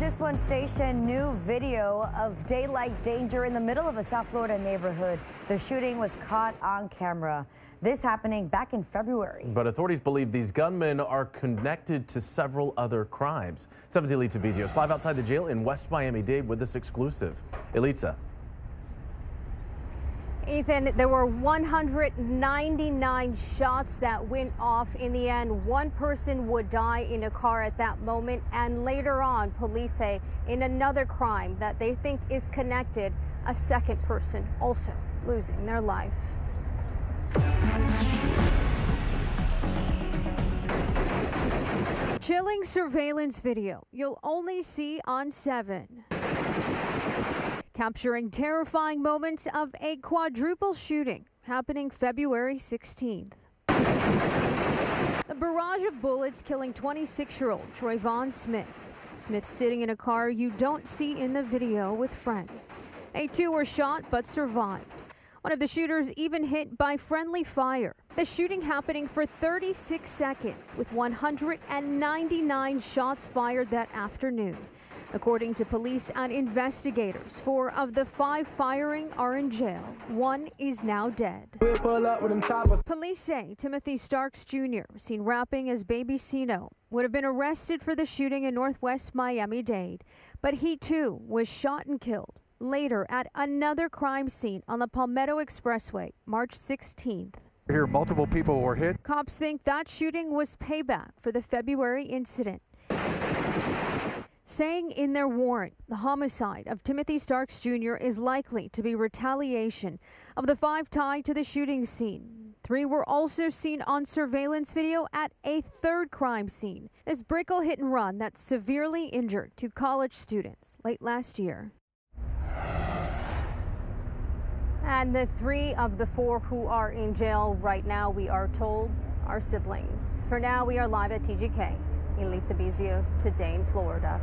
News One station, new video of daylight danger in the middle of a South Florida neighborhood. The shooting was caught on camera. This happening back in February. But authorities believe these gunmen are connected to several other crimes. 17 Elitza Bezios live outside the jail in West Miami-Dade with this exclusive. Elitza. Ethan, there were 199 shots that went off in the end. One person would die in a car at that moment. And later on, police say in another crime that they think is connected, a second person also losing their life. Chilling surveillance video you'll only see on 7 capturing terrifying moments of a quadruple shooting happening February 16th. The barrage of bullets killing 26-year-old Trayvon Smith. Smith sitting in a car you don't see in the video with friends. They two were shot but survived. One of the shooters even hit by friendly fire. The shooting happening for 36 seconds with 199 shots fired that afternoon. According to police and investigators, four of the five firing are in jail. One is now dead. Police say Timothy Starks Jr., seen rapping as Baby Cino, would have been arrested for the shooting in northwest Miami-Dade, but he too was shot and killed later at another crime scene on the Palmetto Expressway, March 16th. Here, multiple people were hit. Cops think that shooting was payback for the February incident saying in their warrant the homicide of Timothy Starks Jr. is likely to be retaliation. Of the five tied to the shooting scene, three were also seen on surveillance video at a third crime scene. This Brickell hit and run that severely injured two college students late last year. And the three of the four who are in jail right now, we are told, are siblings. For now, we are live at TGK. Elitza Bezios today in Florida.